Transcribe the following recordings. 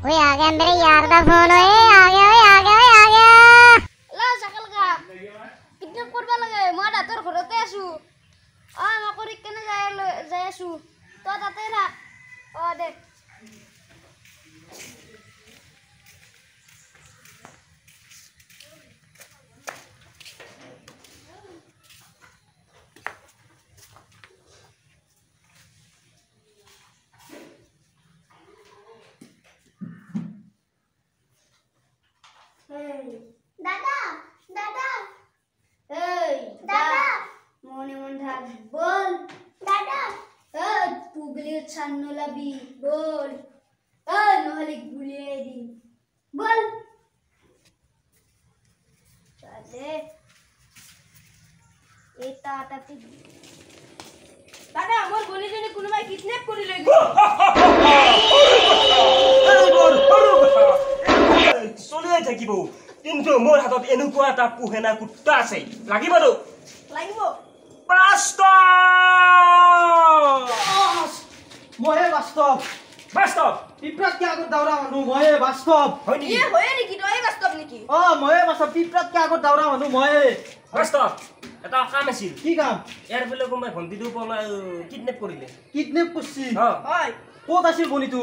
ओए आ गया मेरे यार का फोन ओए आ गया ओए आ गया ओए आ गया ला शकल का कितने करबा लगे माडा तोर घरते आसु आ मा करी केने जाय जाय आसु तो ताते रा ओ देख দাদা দাদা। এই দাদা। মনে মন থাক বল। দাদা। এই ছান বল। এই নহলে গুলিয়ে বল। তাহলে তাতে দাদা গণিজনী কোনোবাই কিডনেপ কৰি লৈ চলিয়ে থাকিব কিন্তু মোৰ হাতত এনেকুৱা এটা পোহেনা কুত্তা আছে। লাগিব বাস্তৱ! বাস্তৱ! বাস্তৱ। পিঁপৰাতকে আগত দাউৰা মানুহ? ময়ে বাস্তৱ। হয় নেকি? হয়ে নেকি? তই বাস্তৱ নেকি? অ ময়ে বাস্তৱ। পিঁপৰাতকে আগত দাউৰা মানুহ? ময়ে বাস্তৱ! এটা কাম আছিল। কি কাম? ইয়াৰ বোলে কোনোবাই ভণ্টিটো পলাই কিডনেপ কৰিলে। কিডনেপ কৰিছি? অ। হয়। ক'ত আছিল বনিটো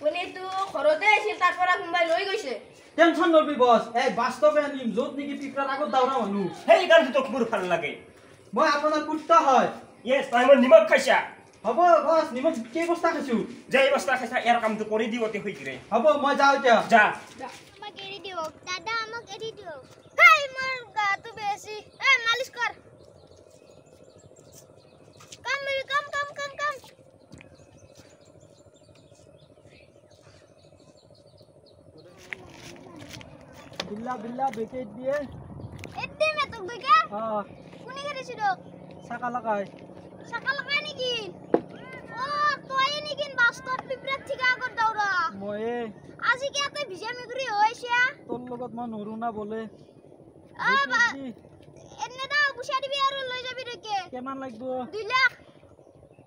কোনেতো ঘৰতে আহিছিল তাৰ পৰা কোনোবাই লৈ গৈছে। টেনচন নলবি বছ। এই বাস্তৱে আনিম য'ত নেকি পিঁপৰাত আগত দাউৰা মানুহ সেই গানটো তোক মোৰ ভাল লাগে। মই আপোনাৰ কুত্তা হয়। য়েছ তই মোৰ নিমখ খাইছা। হ'ব বছ নিমখ কেই বস্তা খাইছো? যে এই বস্তা খাইছা ইয়াৰ কামটো কৰি দিওঁ অতি শীঘ্ৰে। হ'ব মই যাওঁ এতিয়া। যা। আমাক এৰি দিয়ক। দাদা আমাক এৰি দিয়ক। হেই মোৰ গাটো বেছি এ মালিচ কৰ কাম বেবি কাম কাম কাম কাম বিল্লা বিল্লা বেকেট দিয়ে এতে মে তোক দুইকে অ কোনে তোক চাকা লগাই চাকা লগাই নেকি অ তই নেকি বাস্তৱ পিপৰাত ঠিকা আগত দৌৰা ময়ে আজি কি ইয়াতে ভিজা মেকুৰী হৈছে তোৰ লগত মই নৰো না বোলে অ বা এনে দা পুষা দিবি আৰু লৈ যাবি তইকে কিমান লাগিব দুই লাখ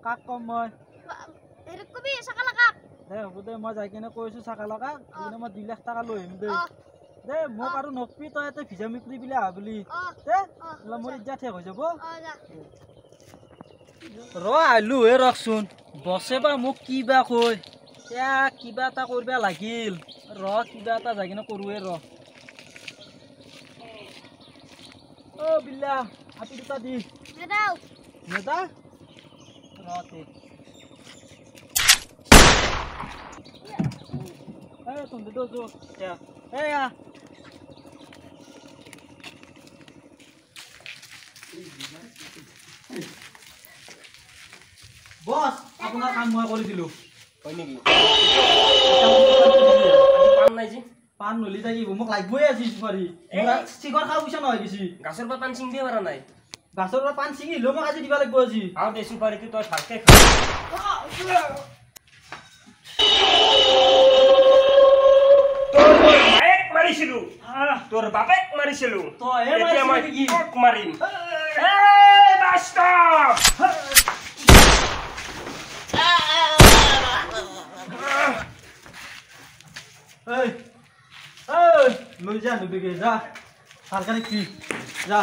কাক কম মই হেৰি কবি চাকা লগাক দে হ'ব দে মই যাই কিনে কৈছো চাকা লগা মই দুই লাখ টকা লৈ আহিম দেই দে মোক আৰু নকবি তই ইয়াতে ভিজা মিকুৰী বুলি। আহা বুলি দে বোলে মোৰ ইজ্জত শেষ হৈ যাব। ৰ আহিলো হে ৰচোন বছে বা মোক কি। বা কয় এতিয়া কিবা এটা কৰিব লাগিল। ৰ কিবা এটা যাই কিনে কৰোৱে ৰ। অ' বিল্লা হাতী দুটা দি। নেদা? ৰ তে এই তহঁতে তো যো। এয়া। বছ আপোনাৰ কাম মই কৰি দিলোঁ। হয় নেকি? পাণ নাই যি। পাণ নলি থাকিব মোক লাগবই আজি চুপাৰি এই। চিকৰ খাওঁ পইচা নহয় বেছি। গাছৰ পৰা পাণ ছিঙিব পৰা নাই? গাছৰ পৰা পাণ হ'লেও মোক আজি দিব লাগিব আজি। আৰু দে চুপাৰীটো তই ভালকে খা। মাৰিছিলো। তোৰ বাপেক মাৰিছিলো। নেকি? তোক মাৰিম। বাস্তৱ এই এই লৈ যা নুবিকে যা ভালকে কি যা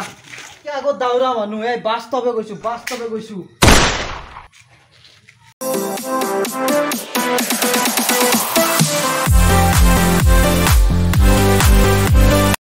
কি আগত দাউৰা মানুহ এই বাস্তবে গৈছো বাস্তবে গৈছো